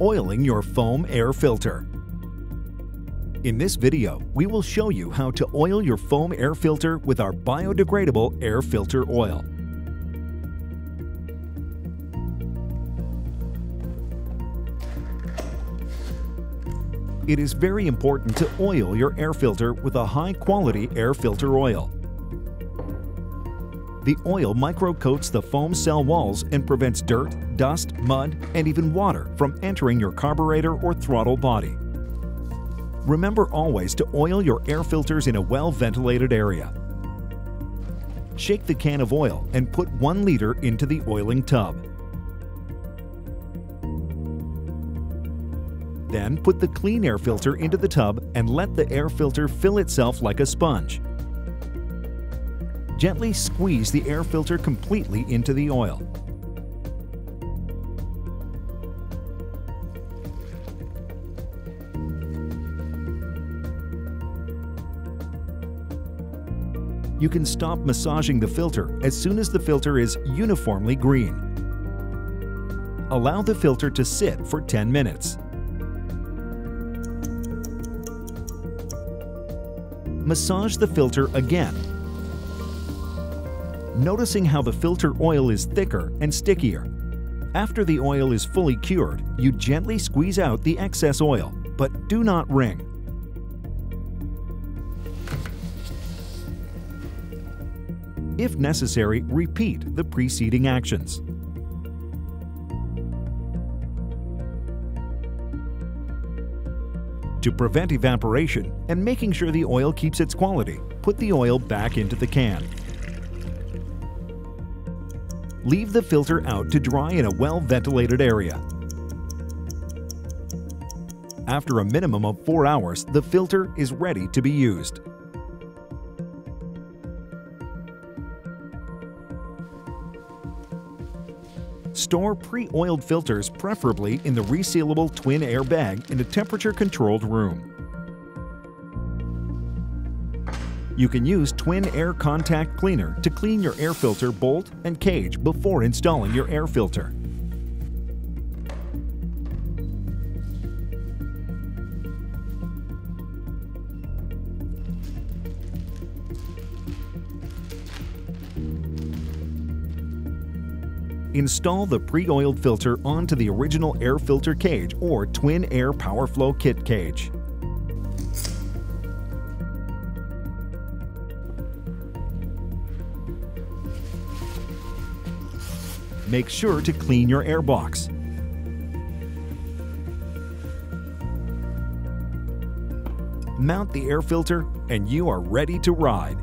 oiling your foam air filter. In this video, we will show you how to oil your foam air filter with our biodegradable air filter oil. It is very important to oil your air filter with a high-quality air filter oil. The oil microcoats the foam cell walls and prevents dirt, dust, mud, and even water from entering your carburetor or throttle body. Remember always to oil your air filters in a well-ventilated area. Shake the can of oil and put 1 liter into the oiling tub. Then put the clean air filter into the tub and let the air filter fill itself like a sponge. Gently squeeze the air filter completely into the oil. You can stop massaging the filter as soon as the filter is uniformly green. Allow the filter to sit for 10 minutes. Massage the filter again noticing how the filter oil is thicker and stickier. After the oil is fully cured, you gently squeeze out the excess oil, but do not wring. If necessary, repeat the preceding actions. To prevent evaporation and making sure the oil keeps its quality, put the oil back into the can. Leave the filter out to dry in a well-ventilated area. After a minimum of 4 hours, the filter is ready to be used. Store pre-oiled filters preferably in the resealable twin air bag in a temperature-controlled room. You can use Twin Air Contact Cleaner to clean your air filter bolt and cage before installing your air filter. Install the pre-oiled filter onto the original air filter cage or Twin Air Power Flow Kit cage. Make sure to clean your airbox. Mount the air filter and you are ready to ride.